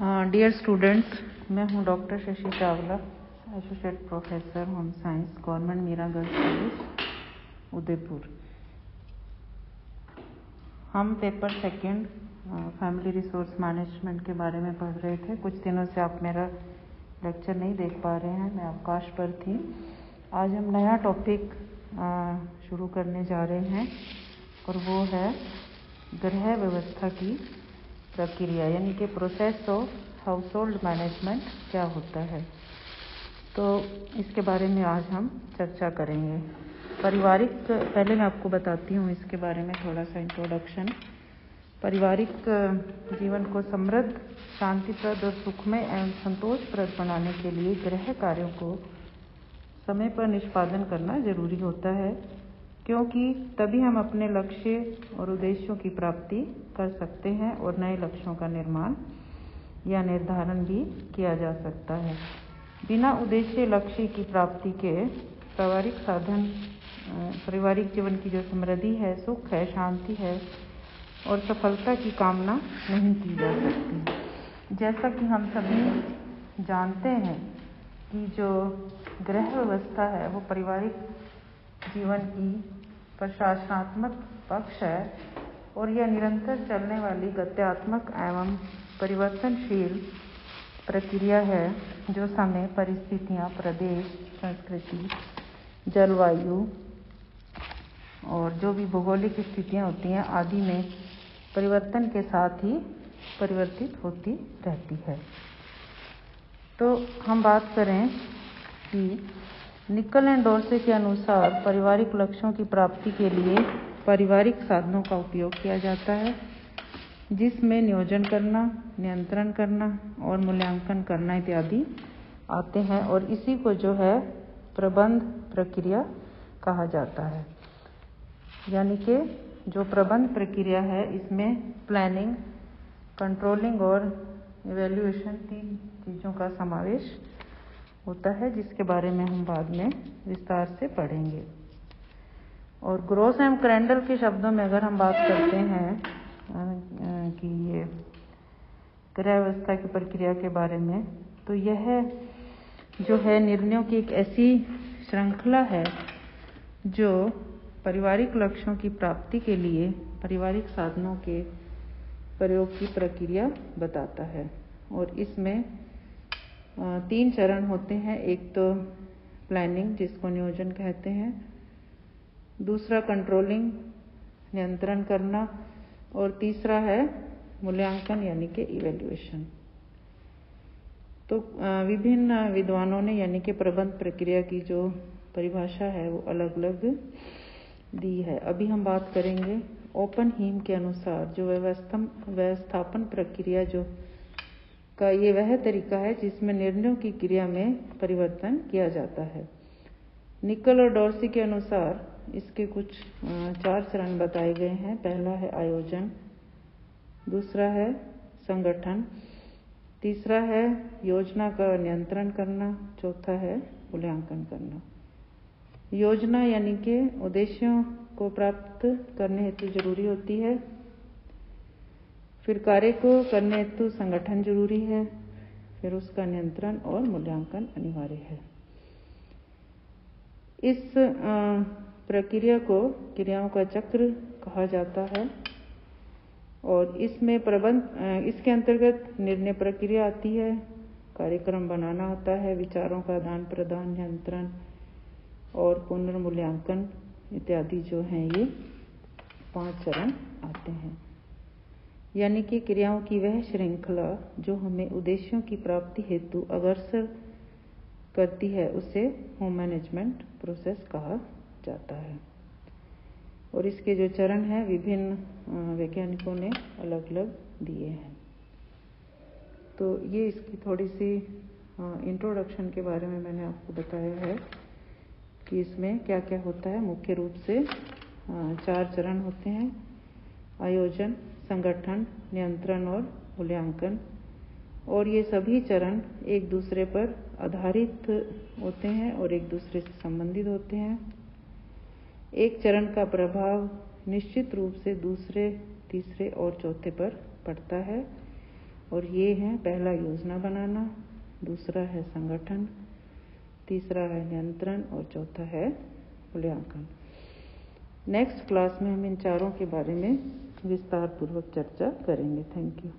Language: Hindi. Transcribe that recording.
डियर स्टूडेंट्स मैं हूँ doctor Shashi Chawla associate professor home science government Meera girls college Udaipur. हम paper second family resource management के बारे में पढ़ रहे थे। कुछ दिनों से आप मेरा लेक्चर नहीं देख पा रहे हैं, मैं अवकाश पर थी। आज हम नया टॉपिक शुरू करने जा रहे हैं, और वो है गृह व्यवस्था की प्रक्रिया, यानी कि process of household management क्या होता है? तो इसके बारे में आज हम चर्चा करेंगे। पारिवारिक, पहले मैं आपको बताती हूँ इसके बारे में थोड़ा सा इंट्रोडक्शन पारिवारिक जीवन को समृद्ध, शांतिप्रद और सुखमय एवं संतोषप्रद बनाने के लिए गृह कार्यों को समय पर निष्पादन करना ज़रूरी होता है। क्योंकि तभी हम अपने लक्ष्य और उद्देश्यों की प्राप्ति कर सकते हैं और नए लक्ष्यों का निर्माण या निर्धारण भी किया जा सकता है। बिना उद्देश्य लक्ष्य की प्राप्ति के पारिवारिक साधन पारिवारिक जीवन की जो समृद्धि है, सुख है, शांति है और सफलता की कामना नहीं की जा सकती। जैसा कि हम सभी जानते हैं कि जो गृह व्यवस्था है, वो पारिवारिक जीवन की प्रशासनात्मक पक्ष है और यह निरंतर चलने वाली गत्यात्मक एवं परिवर्तनशील प्रक्रिया है, जो समय, परिस्थितियाँ, प्रदेश, संस्कृति, जलवायु और जो भी भौगोलिक स्थितियाँ होती हैं, आदि में परिवर्तन के साथ ही परिवर्तित होती रहती है। तो हम बात करें कि निकल एंड डोरसे के अनुसार पारिवारिक लक्ष्यों की प्राप्ति के लिए पारिवारिक साधनों का उपयोग किया जाता है, जिसमें नियोजन करना, नियंत्रण करना और मूल्यांकन करना इत्यादि आते हैं और इसी को जो है प्रबंध प्रक्रिया कहा जाता है। यानी कि जो प्रबंध प्रक्रिया है, इसमें प्लानिंग कंट्रोलिंग और इवेल्यूएशन तीन चीज़ों का समावेश होता है, जिसके बारे में हम बाद में विस्तार से पढ़ेंगे। और ग्रोस एम क्रैंडल के शब्दों में अगर हम बात करते हैं कि ये व्यवस्था की प्रक्रिया के बारे में तो यह जो है निर्णयों की एक ऐसी श्रृंखला है, जो पारिवारिक लक्ष्यों की प्राप्ति के लिए पारिवारिक साधनों के प्रयोग की प्रक्रिया बताता है। और इसमें तीन चरण होते हैं। एक तो प्लानिंग जिसको नियोजन कहते हैं। दूसरा कंट्रोलिंग नियंत्रण करना। और तीसरा है मूल्यांकन, यानी कि इवेल्युएशन तो विभिन्न विद्वानों ने, यानी कि प्रबंध प्रक्रिया की जो परिभाषा है, वो अलग अलग दी है। अभी हम बात करेंगे ओपन हीम के अनुसार, जो व्यवस्थापन प्रक्रिया जो का ये वह तरीका है जिसमें निर्णयों की क्रिया में परिवर्तन किया जाता है। निकल और डॉर्सी के अनुसार इसके कुछ चार चरण बताए गए हैं। पहला है आयोजन, दूसरा है संगठन, तीसरा है योजना का नियंत्रण करना, चौथा है मूल्यांकन करना। योजना यानी कि उद्देश्यों को प्राप्त करने हेतु ज़रूरी होती है फिर कार्य को करने हेतु संगठन ज़रूरी है, फिर उसका नियंत्रण और मूल्यांकन अनिवार्य है। इस प्रक्रिया को क्रियाओं का चक्र कहा जाता है और इसमें प्रबंध इसके अंतर्गत निर्णय प्रक्रिया आती है, कार्यक्रम बनाना होता है, विचारों का आदान प्रदान, नियंत्रण और पुनर्मूल्यांकन इत्यादि जो हैं ये पाँच चरण आते हैं। यानी कि क्रियाओं की वह श्रृंखला जो हमें उद्देश्यों की प्राप्ति हेतु अग्रसर करती है, उसे होम मैनेजमेंट प्रोसेस कहा जाता है। और इसके जो चरण हैं, विभिन्न वैज्ञानिकों ने अलग अलग दिए हैं। तो ये इसकी थोड़ी सी इंट्रोडक्शन के बारे में मैंने आपको बताया है कि इसमें क्या क्या होता है। मुख्य रूप से चार चरण होते हैं। आयोजन संगठन, नियंत्रण और मूल्यांकन। और ये सभी चरण एक दूसरे पर आधारित होते हैं और एक दूसरे से संबंधित होते हैं। एक चरण का प्रभाव निश्चित रूप से दूसरे, तीसरे और चौथे पर पड़ता है। और ये है पहला योजना बनाना, दूसरा है संगठन, तीसरा है नियंत्रण और चौथा है मूल्यांकन। नेक्स्ट क्लास में हम इन चारों के बारे में विस्तार पूर्वक चर्चा करेंगे। Thank you